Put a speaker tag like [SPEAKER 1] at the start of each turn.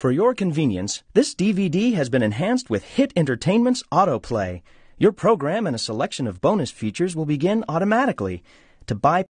[SPEAKER 1] For your convenience, this DVD has been enhanced with Hit Entertainment's autoplay. Your program and a selection of bonus features will begin automatically. To buy